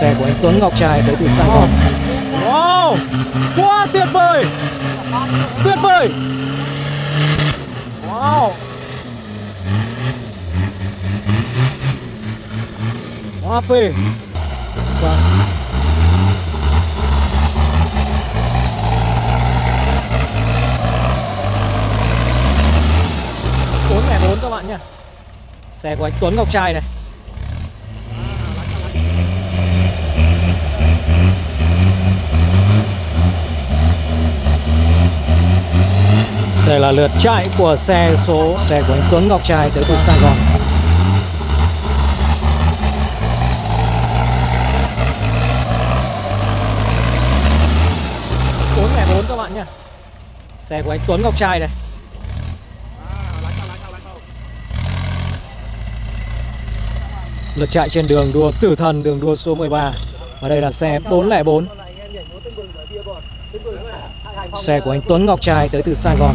Xe của anh Tuấn Ngọc Trai tới từ Sài Gòn. Wow Quá tuyệt vời Tuyệt vời. Wow. Quá phê Vâng. Bốn mẹ bốn các bạn nhá. Xe của anh Tuấn Ngọc Trai này Đây là lượt chạy của xe số, xe của anh Tuấn Ngọc Trai tới từ Sài Gòn. bốn lẻ bốn các bạn nhá. Xe của anh Tuấn Ngọc Trai này. Lượt chạy trên đường đua Tử Thần, đường đua số 13. Và đây là xe 404. Xe của anh Tuấn Ngọc Trai tới từ Sài Gòn.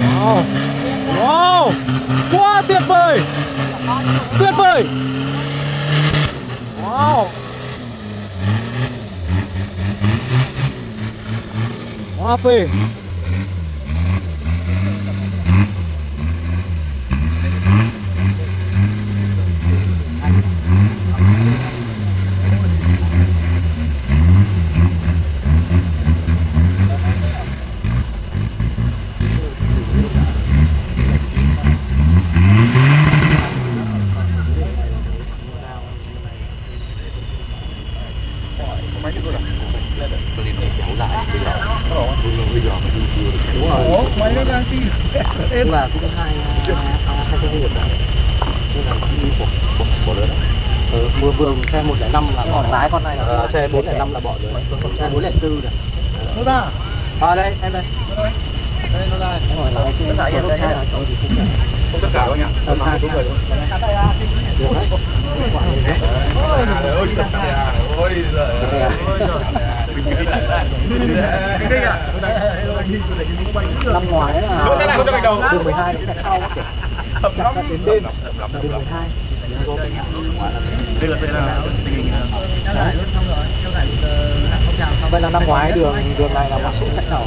Wow. Wow. Quá tuyệt vời. Tuyệt vời. Wow. Coffee. Quá phê. là cũng hai hai cái của của lớn ừ, vừa vừa xe 105 là bỏ lái con này là xe 405 là bỏ rồi xe 404 rồi à đây em đây đây nó đây ngồi lái xe tất cả đây hai cháu thì cũng không tất cả đâu nhá sao sai cũng rồi được năm ngoái là đường 12 sau đến đêm đường 12 vậy là năm ngoái đường đường này là một số chạy đầu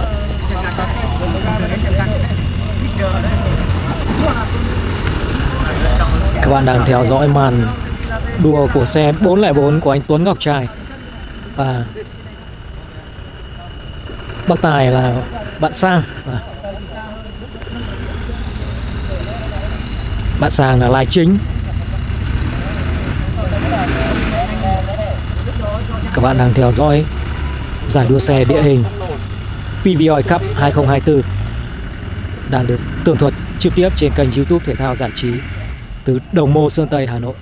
bạn đang theo dõi màn đua của xe 404 của anh Tuấn Ngọc Trai. Và Bác Tài là bạn Sang. Và Bạn Sang là lái chính. Các bạn đang theo dõi giải đua xe địa hình PVOI Cup 2024 đang được tường thuật trực tiếp trên kênh YouTube Thể thao Giải trí từ Đồng Mô Sơn Tây Hà Nội.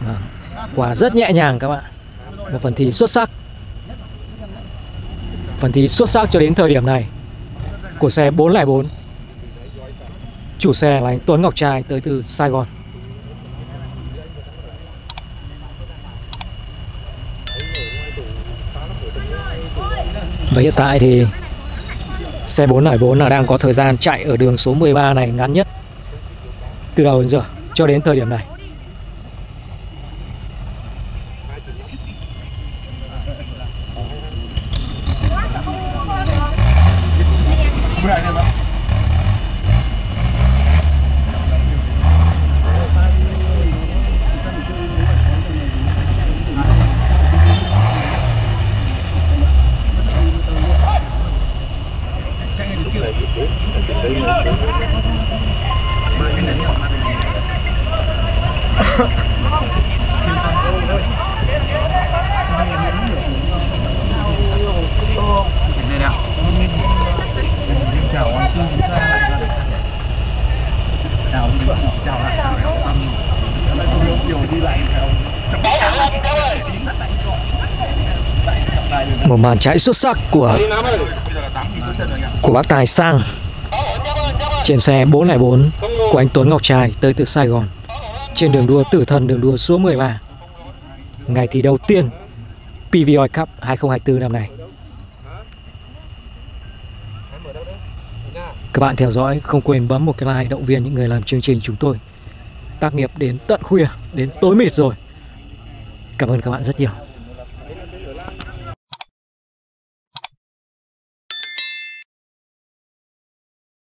Vâng, à, Quả rất nhẹ nhàng các bạn. Một phần thi xuất sắc. Phần thi xuất sắc cho đến thời điểm này của xe 404. Chủ xe là anh Tuấn Ngọc Trai tới từ Sài Gòn. Và hiện tại thì xe 404 là đang có thời gian chạy ở đường số 13 này ngắn nhất từ đầu đến giờ cho đến thời điểm này. chào chào một màn chạy xuất sắc của của bác Tài Sang. Trên xe 404 của anh Tuấn Ngọc Trai tới từ Sài Gòn. Trên đường đua tử thần, đường đua số 13 ngày thi đầu tiên PVOI Cup 2024 năm nay. Các bạn theo dõi không quên bấm một cái like động viên những người làm chương trình chúng tôi. Tác nghiệp đến tận khuya, đến tối mịt rồi. Cảm ơn các bạn rất nhiều.